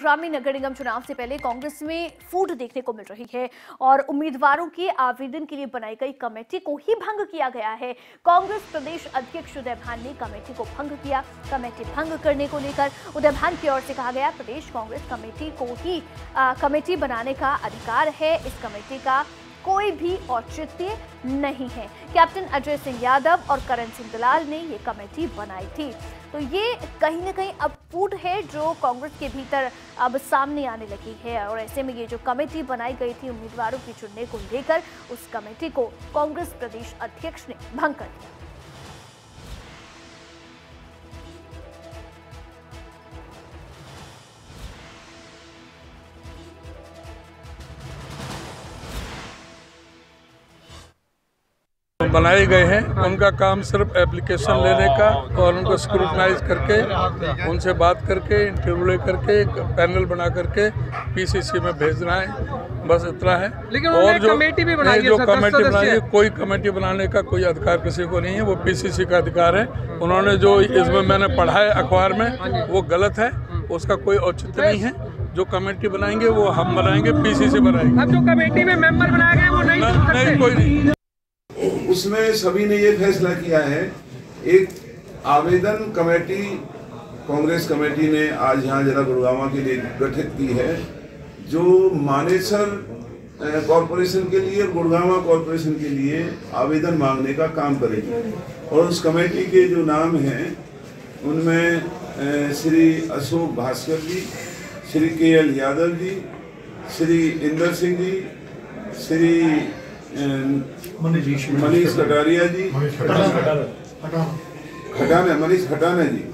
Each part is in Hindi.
ग्रामीण नगर निगम चुनाव से पहले कांग्रेस में फूट देखने को मिल रही है और उम्मीदवारों के आवेदन के लिए बनाई गई कमेटी को ही भंग किया गया है। कांग्रेस प्रदेश अध्यक्ष उदय भान ने कमेटी को भंग किया। कमेटी भंग करने को लेकर उदय भान की ओर से कहा गया प्रदेश कांग्रेस कमेटी को ही आ, कमेटी बनाने का अधिकार है। इस कमेटी का कोई भी औचित्य नहीं है। कैप्टन अजय सिंह यादव और करण सिंह दलाल ने ये कमेटी बनाई थी। तो ये कहीं ना कहीं अब फूट है जो कांग्रेस के भीतर अब सामने आने लगी है। और ऐसे में ये जो कमेटी बनाई गई थी उम्मीदवारों की चुनने को लेकर, उस कमेटी को कांग्रेस प्रदेश अध्यक्ष ने भंग कर दिया। बनाए गए हैं। उनका काम सिर्फ़ एप्लीकेशन लेने का और उनको स्क्रूटनाइज करके उनसे बात करके इंटरव्यू ले करके पैनल बना करके पीसीसी में भेजना है। बस इतना है। लेकिन उन्होंने एक कमेटी भी बनाई जो कमेटी बनाई है है। कोई कमेटी बनाने का कोई अधिकार किसी को नहीं है। वो पीसीसी का अधिकार है। उन्होंने जो इसमें मैंने पढ़ा है अखबार में वो गलत है। उसका कोई औचित्य नहीं है। जो कमेटी बनाएँगे वो हम बनाएँगे पीसीसी बनाएँगे। अब जो कमेटी में मेंबर बनाए गए वो नहीं नहीं कोई नहीं। उसमें सभी ने ये फैसला किया है, एक आवेदन कमेटी, कांग्रेस कमेटी ने आज यहाँ जिला गुड़गावा के लिए गठित की है, जो मानेसर कॉरपोरेशन के लिए गुड़गावा कॉरपोरेशन के लिए आवेदन मांगने का काम करेगी। और उस कमेटी के जो नाम हैं, उनमें श्री अशोक भास्कर जी, श्री के एल यादव जी, श्री इंदर सिंह जी, श्री मनीष कटारिया जी। खटाना। मनीष खटाना जी।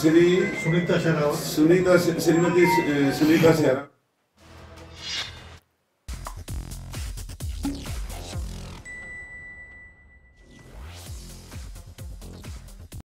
श्री सुनीता सुनीता श्रीमती सुनीता शेरा